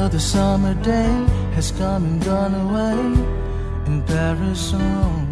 Another summer day has come and gone away in Paris alone.